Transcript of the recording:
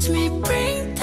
watch me bring